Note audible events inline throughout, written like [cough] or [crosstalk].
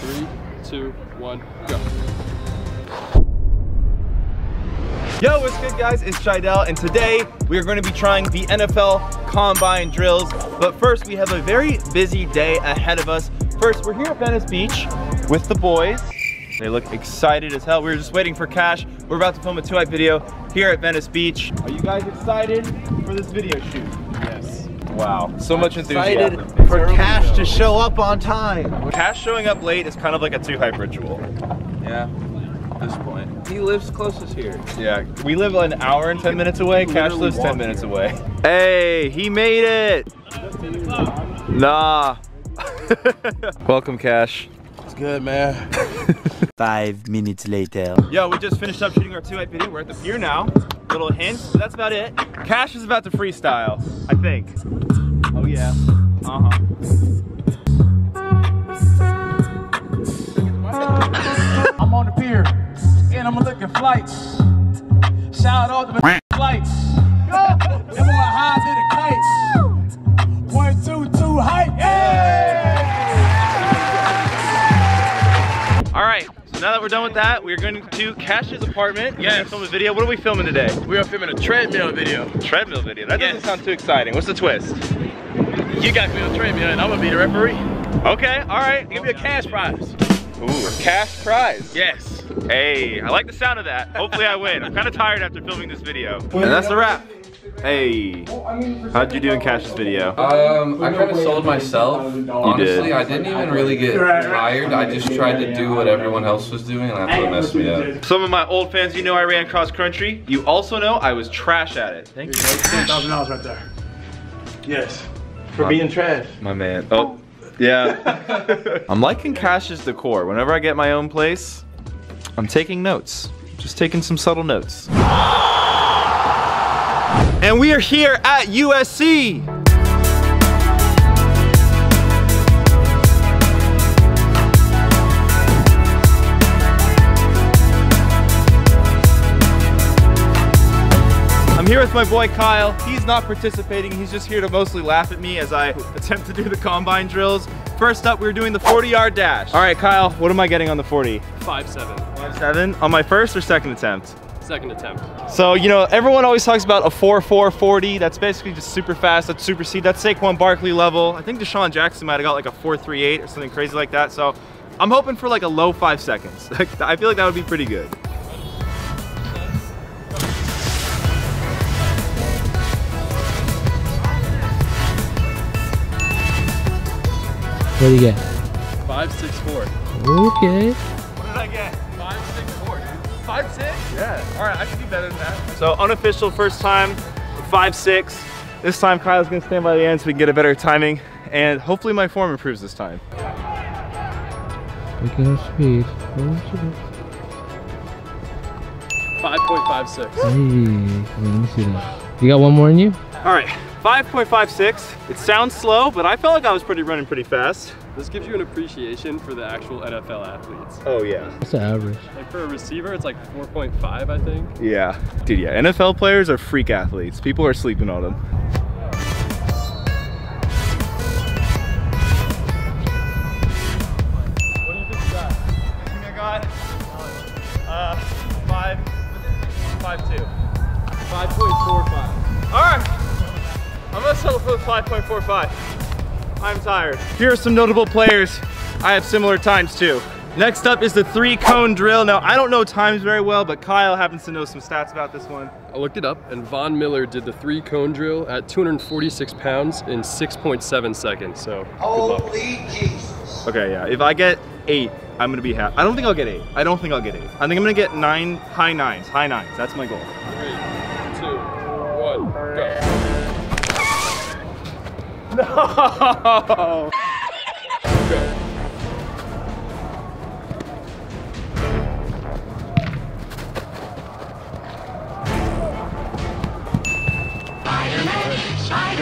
Three, two, one, go. Yo, what's good guys? It's Jiedel and today we are going to be trying the NFL Combine drills. But first, we have a very busy day ahead of us. First, we're here at Venice Beach with the boys. They look excited as hell. We were just waiting for Cash. We're about to film a two-hype video here at Venice Beach. Are you guys excited for this video shoot? Yes. Wow, so much Excited enthusiasm. for Cash to show up on time. Cash showing up late is kind of like a two-hype ritual. Yeah, at this point. He lives closest here. Yeah, we live an hour and 10 minutes away. Cash lives 10 walk minutes away. Hey, he made it. Nah. [laughs] Welcome, Cash. It's good, man. [laughs] Five minutes later. Yo, we just finished up shooting our two-hype video. We're at the pier now. Little hint, but that's about it. Cash is about to freestyle, I think. Oh yeah. Uh-huh. I'm on the pier and I'm looking flights. Shout out to that we're done with that, we're going to Cash's apartment. We're gonna film a video. What are we filming today? We are filming a treadmill video. Treadmill video. That doesn't sound too exciting. What's the twist? You got me on a treadmill and I'm gonna be the referee. Okay, all right. Give me a cash prize. Ooh, a cash prize. Yes. Hey, I like the sound of that. Hopefully I win. I'm kind of tired after filming this video. And that's the wrap. Hey, how'd you do in Cash's video? Um, I kind of sold myself. Honestly, did. I didn't even really get tired. I just tried to do what everyone else was doing, and that's what messed me up. Some of my old fans, you know I ran cross country. You also know I was trash at it. Thank you, thousand dollars right there. Yes. For being trash. my man. Oh, yeah. [laughs] I'm liking Cash's decor. Whenever I get my own place, I'm taking notes. Just taking some subtle notes. And we are here at USC. I'm here with my boy Kyle. He's not participating. He's just here to mostly laugh at me as I attempt to do the combine drills. First up, we're doing the 40 yard dash. All right, Kyle, what am I getting on the 40? Five seven. Five Seven on my first or second attempt? Second attempt. So, you know, everyone always talks about a 4-4 40. That's basically just super fast. That's super speed. That's Saquon Barkley level. I think DeSean Jackson might have got like a 4-3-8 or something crazy like that. So I'm hoping for like a low five seconds. [laughs] I feel like that would be pretty good. What do you get? Five six four. Okay. What did I get? Five six four. dude. Five six? Yeah. All right, I should be better than that. So unofficial first time, five six. This time Kyle's gonna stand by the end so we can get a better timing, and hopefully my form improves this time. Look at our speed. Oh, shit. Five point five six. Hey, let me see that. You got one more in you? All right, 5.56. It sounds slow, but I felt like I was pretty running pretty fast. This gives you an appreciation for the actual NFL athletes. Oh yeah. What's the average? Like for a receiver, it's like 4.5, I think. Yeah. Dude, yeah, NFL players are freak athletes. People are sleeping on them. What do you think you got? I think I got uh five five two. 5.45. Alright. I'm gonna settle for 5.45. I'm tired. Here are some notable players I have similar times to. Next up is the three cone drill. Now, I don't know times very well, but Kyle happens to know some stats about this one. I looked it up, and Von Miller did the three cone drill at 246 pounds in 6.7 seconds. So, good luck. Okay, yeah. If I get eight, I'm gonna be happy. I don't think I'll get eight. I don't think I'll get eight. I think I'm gonna get nine, high nines, high nines. That's my goal. Three, two, one, go. No!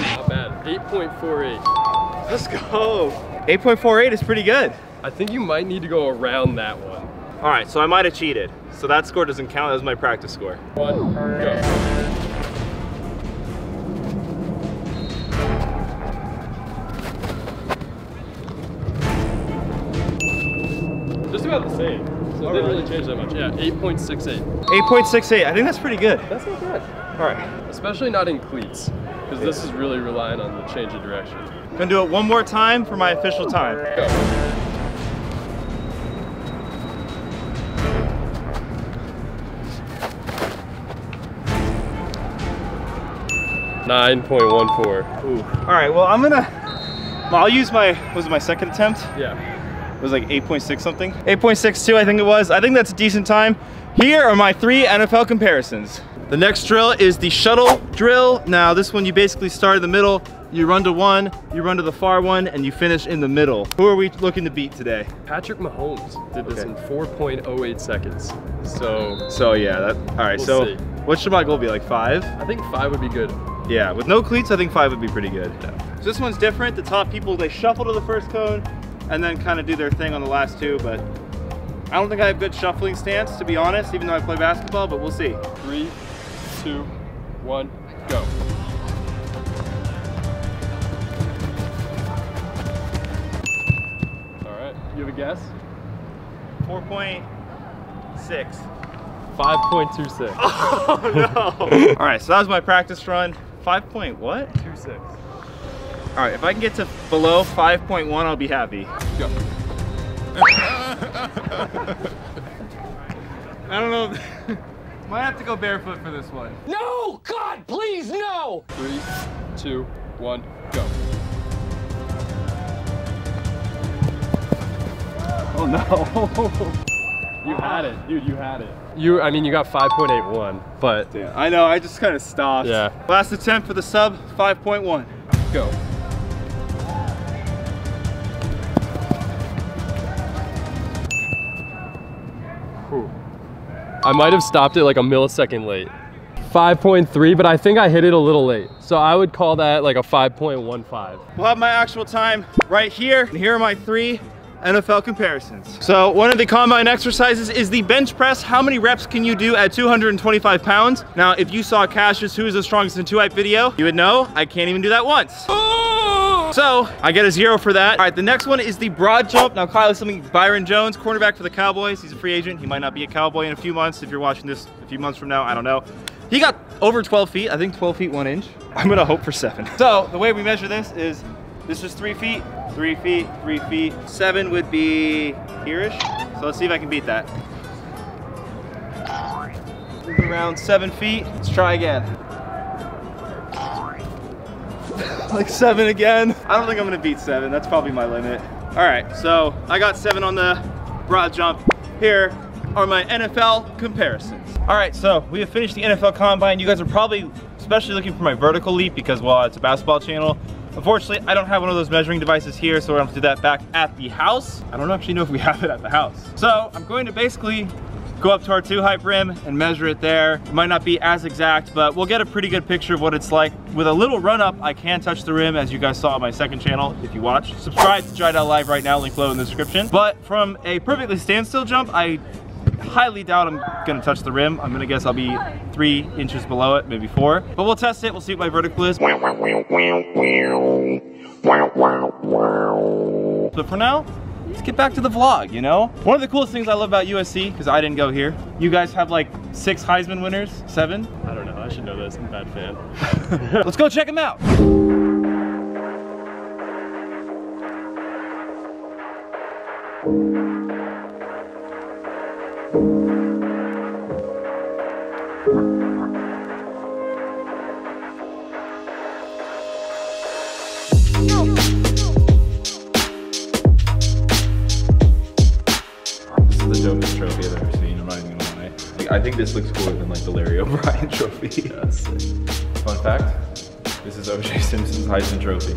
Not bad. 8.48. Let's go. 8.48 is pretty good. I think you might need to go around that one. All right, so I might have cheated. So that score doesn't count as my practice score. One, go. Didn't really change that much. Yeah, 8.68. 8.68. I think that's pretty good. That's not bad. All right. Especially not in cleats, because this is really relying on the change of direction. Gonna do it one more time for my official time. Go. Nine point one four. Ooh. All right. Well, I'm gonna. I'll use my. Was it my second attempt? Yeah. It was like 8.6 something. 8.62, I think it was. I think that's a decent time. Here are my three NFL comparisons. The next drill is the shuttle drill. Now, this one you basically start in the middle, you run to one, you run to the far one, and you finish in the middle. Who are we looking to beat today? Patrick Mahomes did this Okay. in 4.08 seconds. So So yeah, that. All right. We'll so see. what should my goal be? Like five? I think five would be good. Yeah. With no cleats, I think five would be pretty good. Yeah. So this one's different. The top people they shuffle to the first cone, and then kind of do their thing on the last two. But I don't think I have good shuffling stance, to be honest. Even though I play basketball, but we'll see. Three, two, one, go. All right, you have a guess? 4.6. 5.26. [laughs] Oh no! [laughs] All right, so that was my practice run. 5 point what? 26. All right, if I can get to below 5.1, I'll be happy. Go. [laughs] I don't know. [laughs] Might have to go barefoot for this one. No! God, please, no! Three, two, one, go. Oh no! [laughs] You had it, dude. You had it. You, I mean, you got 5.81, but Yeah, I know. I just kind of stopped. Yeah. Last attempt for the sub, 5.1. go. I might have stopped it like a millisecond late. 5.3, but I think I hit it a little late. So I would call that like a 5.15. We'll have my actual time right here. And here are my three NFL comparisons. So one of the combine exercises is the bench press. How many reps can you do at 225 pounds? Now, if you saw Cash's Who is the Strongest in 2 Hype video, you would know I can't even do that once. So I get a zero for that. All right, the next one is the broad jump. Now Kyle is something Byron Jones, cornerback for the Cowboys. He's a free agent. He might not be a Cowboy in a few months. If you're watching this a few months from now, I don't know. He got over 12 feet. I think 12 feet one inch. I'm gonna hope for seven. [laughs] So the way we measure this is this is three feet, three feet, three feet. Seven would be here-ish. So let's see if I can beat that. Around seven feet. Let's try again. [laughs] like seven again. I don't think I'm gonna beat seven. That's probably my limit. All right, so I got seven on the broad jump. Here are my NFL comparisons. All right, so we have finished the NFL Combine. You guys are probably especially looking for my vertical leap because, well, it's a basketball channel. Unfortunately, I don't have one of those measuring devices here, so we're gonna have to do that back at the house. I don't actually know if we have it at the house. So I'm going to basically go up to our two hype rim and measure it there. It might not be as exact, but we'll get a pretty good picture of what it's like. With a little run up, I can touch the rim as you guys saw on my second channel if you watched. Subscribe to Out Live right now, link below in the description. But from a perfectly standstill jump, I highly doubt I'm gonna touch the rim. I'm gonna guess I'll be three inches below it, maybe four. But we'll test it, we'll see what my vertical is. But for now, let's get back to the vlog, you know? One of the coolest things I love about USC, because I didn't go here, you guys have like six Heisman winners, seven. I don't know. I should know this. I'm a bad fan. [laughs] Let's go check them out. This looks cooler than like the Larry O'Brien [laughs] trophy. Fun fact: This is O.J. Simpson's Heisman Trophy.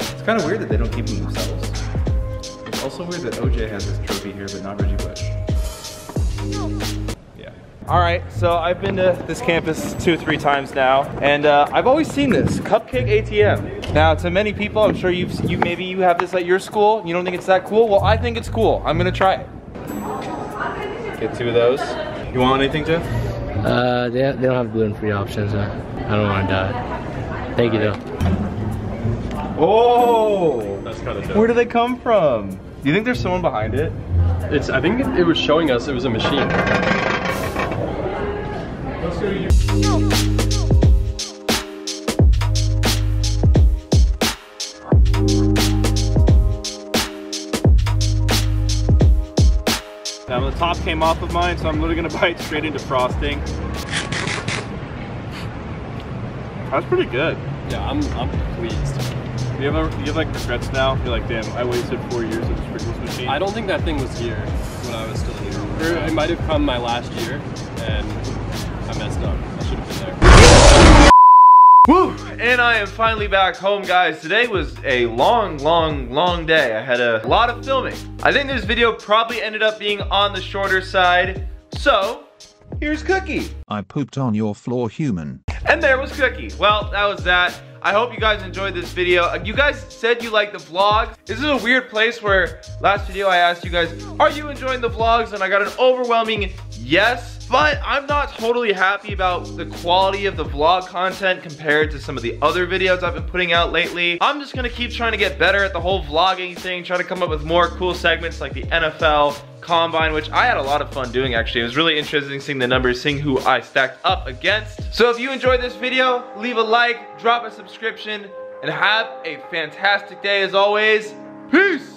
It's kind of weird that they don't keep them themselves. It's also weird that O.J. has this trophy here, but not Reggie Bush. Yeah. All right, so I've been to this campus two, three times now, and uh, I've always seen this Cupcake ATM. Now, to many people, I'm sure you've you maybe you have this at your school. You don't think it's that cool? Well, I think it's cool. I'm gonna try it. Get two of those. You want anything, Jeff? Uh, they, they don't have gluten-free options. Uh, I don't want to die. Thank you though. Oh, That's kind of dope. where do they come from? Do you think there's someone behind it? It's. I think it was showing us it was a machine. Now the top came off of mine, so I'm literally gonna [laughs] bite straight into frosting. That's pretty good. Yeah, I'm. I'm pleased. Do you have, do you have like regrets now? You're like, damn, I wasted four years of the sprinkles machine. I don't think that thing was here when I was still here. Or it might have come my last year, and I messed up. I should have been there. Woo! And I am finally back home, guys. Today was a long, long, long day. I had a lot of filming. I think this video probably ended up being on the shorter side. So, here's Cookie. I pooped on your floor, human. And there was Cookie. Well, that was that. I hope you guys enjoyed this video. Uh, You guys said you liked the vlogs. This is a weird place where last video I asked you guys, are you enjoying the vlogs? And I got an overwhelming yes. But I'm not totally happy about the quality of the vlog content compared to some of the other videos I've been putting out lately. I'm just gonna keep trying to get better at the whole vlogging thing, try to come up with more cool segments like the NFL, Combine, which I had a lot of fun doing actually. It was really interesting seeing the numbers, seeing who I stacked up against. So if you enjoyed this video, leave a like, drop a subscription, and have a fantastic day as always. Peace!